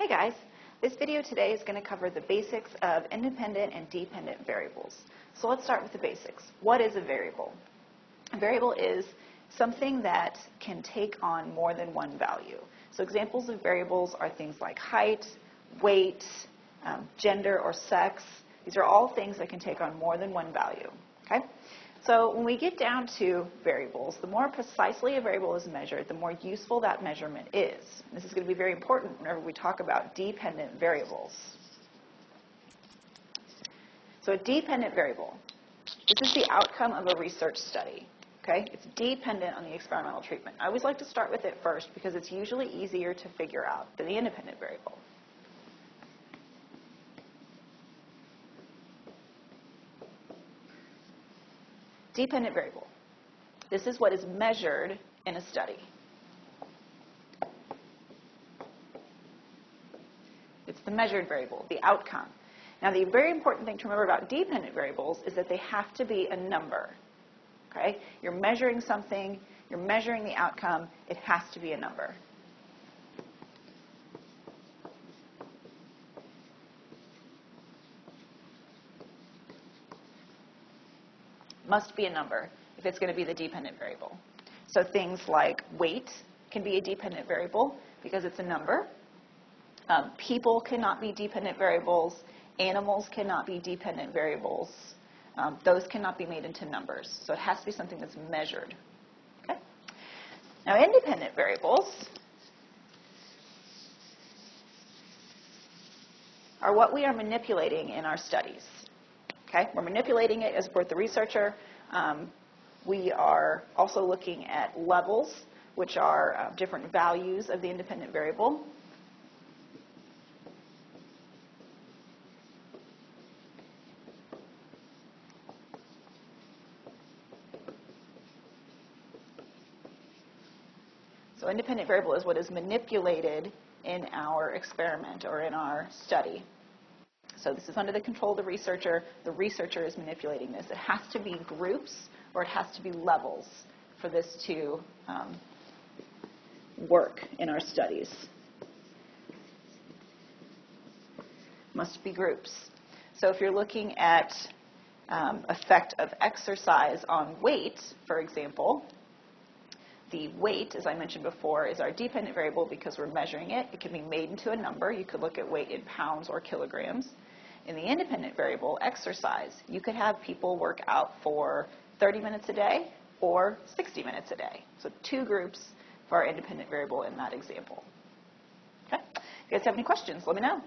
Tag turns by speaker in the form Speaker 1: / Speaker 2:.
Speaker 1: Hey guys, this video today is going to cover the basics of independent and dependent variables. So let's start with the basics. What is a variable? A variable is something that can take on more than one value. So examples of variables are things like height, weight, um, gender or sex. These are all things that can take on more than one value. Okay? So when we get down to variables, the more precisely a variable is measured, the more useful that measurement is. This is going to be very important whenever we talk about dependent variables. So a dependent variable, this is the outcome of a research study. Okay? It's dependent on the experimental treatment. I always like to start with it first because it's usually easier to figure out than the independent variable. Dependent variable. This is what is measured in a study. It's the measured variable, the outcome. Now, the very important thing to remember about dependent variables is that they have to be a number. Okay? You're measuring something, you're measuring the outcome, it has to be a number. Must be a number if it's going to be the dependent variable. So things like weight can be a dependent variable because it's a number. Um, people cannot be dependent variables. Animals cannot be dependent variables. Um, those cannot be made into numbers. So it has to be something that's measured. Okay? Now, independent variables are what we are manipulating in our studies. Okay, we're manipulating it as support the researcher. Um, we are also looking at levels, which are uh, different values of the independent variable. So independent variable is what is manipulated in our experiment or in our study. So this is under the control of the researcher. The researcher is manipulating this. It has to be groups or it has to be levels for this to um, work in our studies. Must be groups. So if you're looking at um, effect of exercise on weight, for example, the weight, as I mentioned before, is our dependent variable because we're measuring it. It can be made into a number. You could look at weight in pounds or kilograms. In the independent variable, exercise, you could have people work out for 30 minutes a day or 60 minutes a day. So two groups for our independent variable in that example. Okay? If you guys have any questions, let me know.